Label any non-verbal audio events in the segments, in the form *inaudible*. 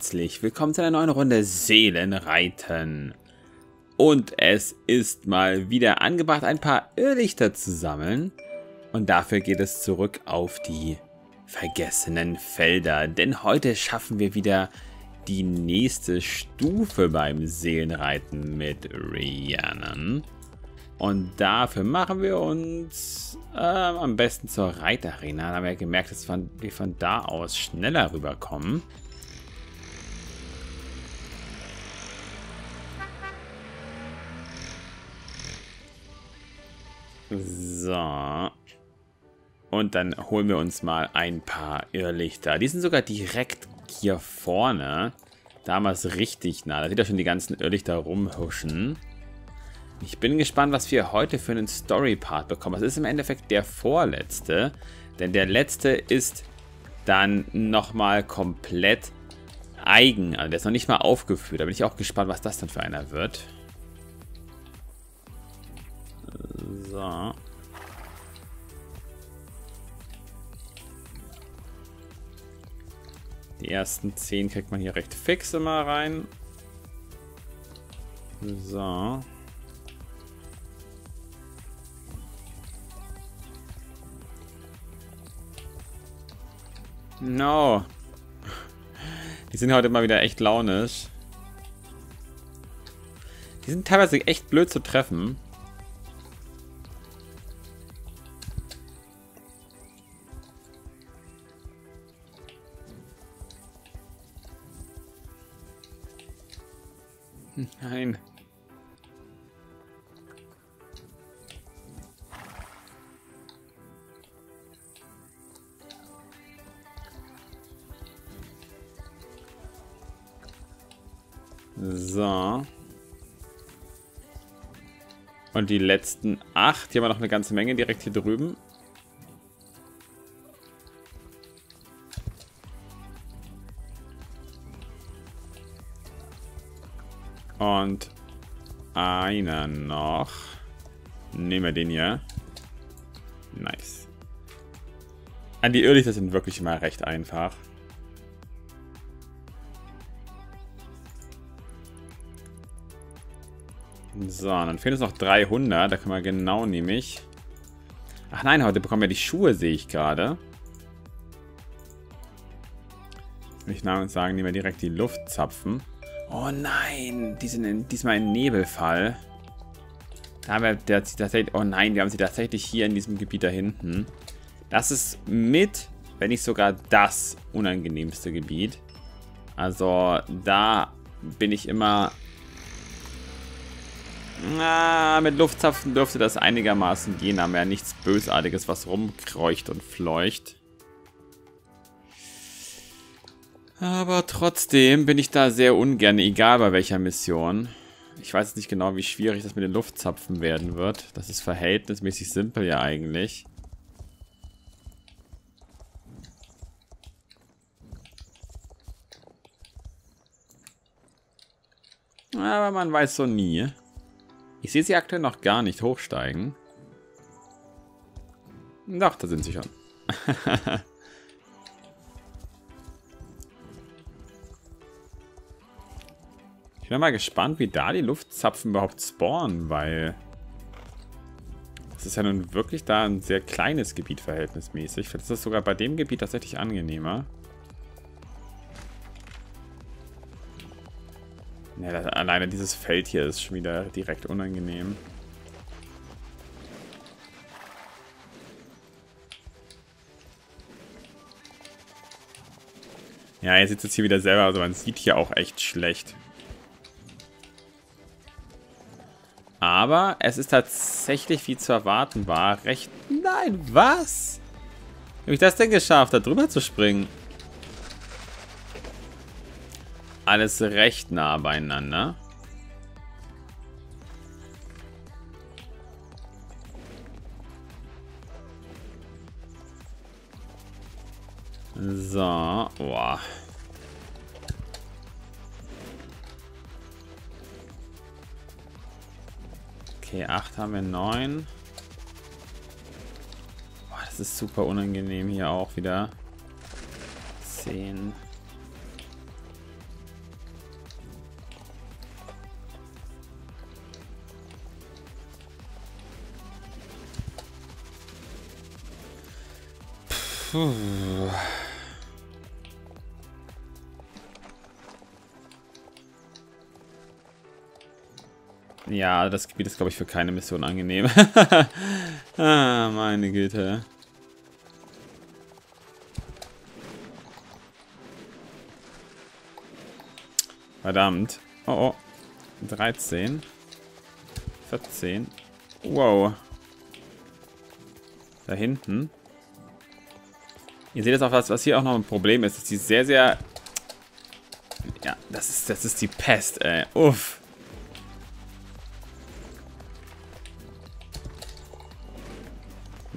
herzlich willkommen zu einer neuen Runde Seelenreiten. Und es ist mal wieder angebracht, ein paar Irrlichter zu sammeln. Und dafür geht es zurück auf die vergessenen Felder. Denn heute schaffen wir wieder die nächste Stufe beim Seelenreiten mit Rhiannon. Und dafür machen wir uns äh, am besten zur Reitarena. Da haben wir gemerkt, dass wir von da aus schneller rüberkommen. So. Und dann holen wir uns mal ein paar Irrlichter. Die sind sogar direkt hier vorne. Damals richtig nah. Da sieht ja schon die ganzen Irrlichter rumhuschen. Ich bin gespannt, was wir heute für einen Story-Part bekommen. Das ist im Endeffekt der vorletzte. Denn der letzte ist dann nochmal komplett eigen. Also der ist noch nicht mal aufgeführt. Da bin ich auch gespannt, was das dann für einer wird. So. Die ersten 10 kriegt man hier recht fix immer rein. So. No. Die sind heute mal wieder echt launisch. Die sind teilweise echt blöd zu treffen. Nein. So. Und die letzten acht. Hier haben wir noch eine ganze Menge direkt hier drüben. Und einer noch. Nehmen wir den hier. Nice. An die Irrlichter sind wirklich mal recht einfach. So, dann fehlen uns noch 300. Da können wir genau nämlich... Ach nein, heute bekommen wir die Schuhe, sehe ich gerade. Ich sagen, nehmen wir direkt die Luftzapfen. Oh nein, die sind in, diesmal in Nebelfall. Da haben wir tatsächlich... Oh nein, wir haben sie tatsächlich hier in diesem Gebiet da hinten. Das ist mit, wenn nicht sogar das unangenehmste Gebiet. Also da bin ich immer na, mit Luftzapfen dürfte das einigermaßen gehen. Haben wir ja nichts Bösartiges, was rumkreucht und fleucht. Aber trotzdem bin ich da sehr ungern, egal bei welcher Mission. Ich weiß nicht genau, wie schwierig das mit den Luftzapfen werden wird. Das ist verhältnismäßig simpel ja eigentlich. Aber man weiß so nie. Ich sehe sie aktuell noch gar nicht hochsteigen. Doch, da sind sie schon. *laughs* bin mal gespannt, wie da die Luftzapfen überhaupt spawnen, weil... Das ist ja nun wirklich da ein sehr kleines Gebiet verhältnismäßig. Vielleicht ist das sogar bei dem Gebiet tatsächlich angenehmer. Ja, das, alleine dieses Feld hier ist schon wieder direkt unangenehm. Ja, ihr seht es hier wieder selber, also man sieht hier auch echt schlecht. Aber es ist tatsächlich, wie zu erwarten war, recht... Nein, was? Wie habe ich das denn geschafft, da drüber zu springen? alles recht nah beieinander. So, boah. Okay, 8 haben wir, 9. Boah, das ist super unangenehm hier auch wieder. 10. Puh. Ja, das Gebiet ist, glaube ich, für keine Mission angenehm. *laughs* ah, meine Güte. Verdammt. Oh, oh. 13. 14. Wow. Da hinten. Ihr seht jetzt auch, was, was hier auch noch ein Problem ist, dass die sehr, sehr... Ja, das ist, das ist die Pest, ey. Uff.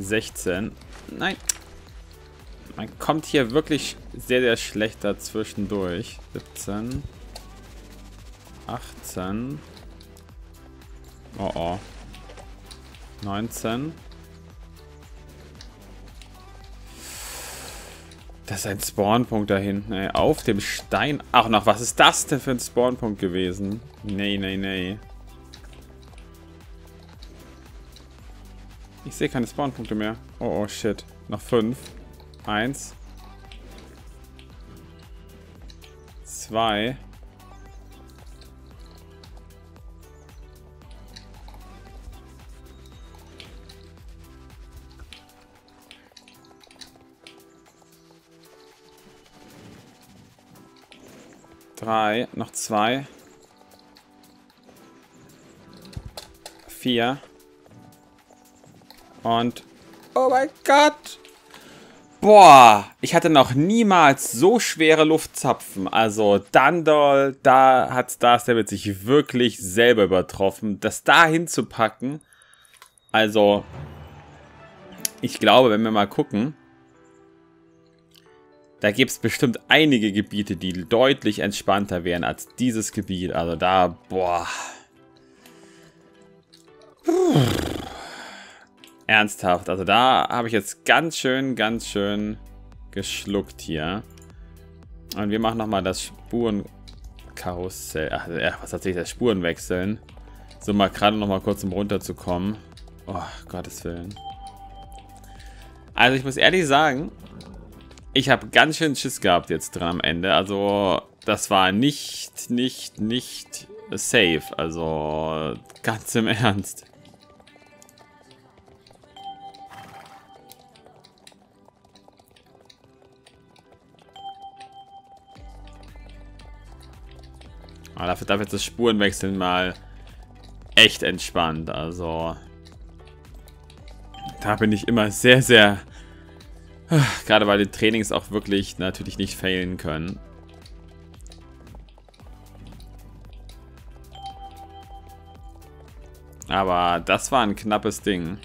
16. Nein. Man kommt hier wirklich sehr, sehr schlecht dazwischen durch. 17. 18. Oh oh. 19. Das ist ein Spawnpunkt da hinten, ey. Auf dem Stein. Ach noch, was ist das denn für ein Spawnpunkt gewesen? Nee, nee, nee. Ich sehe keine Spawnpunkte mehr. Oh, oh, shit. Noch fünf. Eins. Zwei. Drei. Noch zwei. Vier. Und... Oh mein Gott! Boah, ich hatte noch niemals so schwere Luftzapfen. Also Dandol, da hat Star Stable sich wirklich selber übertroffen. Das da hinzupacken, also ich glaube, wenn wir mal gucken, da gibt es bestimmt einige Gebiete, die deutlich entspannter wären als dieses Gebiet. Also da, boah. Puh. Ernsthaft. Also da habe ich jetzt ganz schön, ganz schön geschluckt hier. Und wir machen nochmal das Spurenkarussell. Ach, was hat sich das Spurenwechseln? So mal gerade nochmal kurz um runterzukommen. Oh, Gottes Willen. Also ich muss ehrlich sagen, ich habe ganz schön Schiss gehabt jetzt dran am Ende. Also das war nicht, nicht, nicht safe. Also ganz im *laughs* Ernst. Aber dafür, dafür ist das Spurenwechseln mal echt entspannt. Also da bin ich immer sehr, sehr... Gerade weil die Trainings auch wirklich natürlich nicht failen können. Aber das war ein knappes Ding.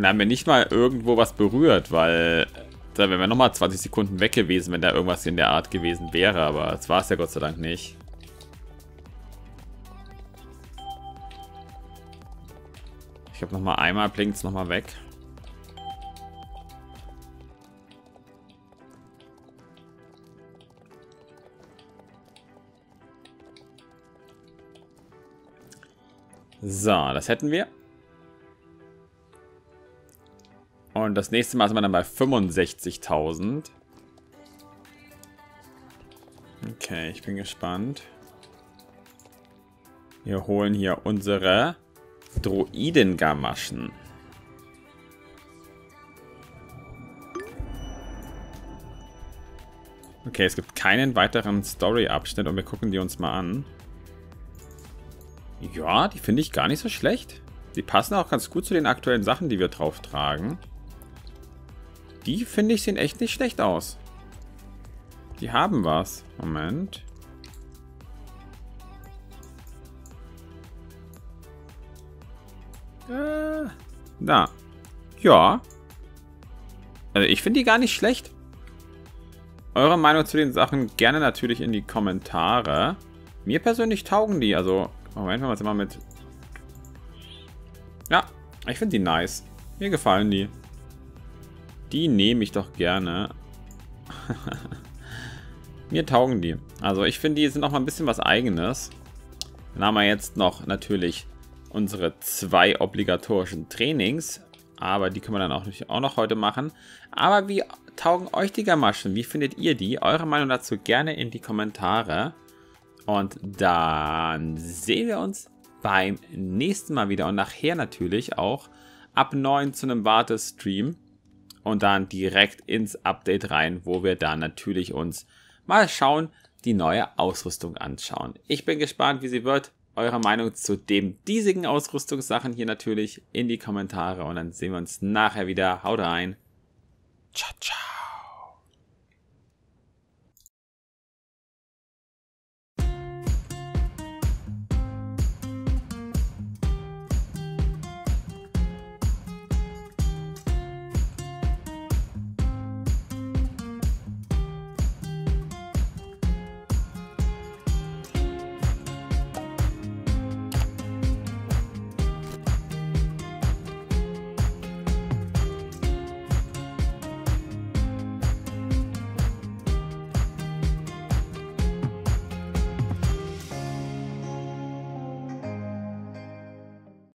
Und da haben wir nicht mal irgendwo was berührt, weil da wären wir nochmal 20 Sekunden weg gewesen, wenn da irgendwas in der Art gewesen wäre. Aber das war es ja Gott sei Dank nicht. Ich glaube nochmal einmal blinkt es nochmal weg. So, das hätten wir. Und das nächste Mal sind wir dann bei 65.000. Okay, ich bin gespannt. Wir holen hier unsere Droidengamaschen. Okay, es gibt keinen weiteren Story-Abschnitt und wir gucken die uns mal an. Ja, die finde ich gar nicht so schlecht. Die passen auch ganz gut zu den aktuellen Sachen, die wir drauf tragen. Die, finde ich, sehen echt nicht schlecht aus. Die haben was. Moment. Äh, da. Ja. Also ich finde die gar nicht schlecht. Eure Meinung zu den Sachen gerne natürlich in die Kommentare. Mir persönlich taugen die. Also, Moment, machen wir es mal mit... Ja, ich finde die nice. Mir gefallen die. Die nehme ich doch gerne. *laughs* Mir taugen die. Also ich finde, die sind noch mal ein bisschen was Eigenes. Dann haben wir jetzt noch natürlich unsere zwei obligatorischen Trainings. Aber die können wir dann auch, auch noch heute machen. Aber wie taugen euch die Gamaschen? Wie findet ihr die? Eure Meinung dazu gerne in die Kommentare. Und dann sehen wir uns beim nächsten Mal wieder. Und nachher natürlich auch ab 9 zu einem Wartestream. Und dann direkt ins Update rein, wo wir dann natürlich uns mal schauen, die neue Ausrüstung anschauen. Ich bin gespannt, wie sie wird. Eure Meinung zu dem diesigen Ausrüstungssachen hier natürlich in die Kommentare und dann sehen wir uns nachher wieder. Haut rein. Ciao, ciao.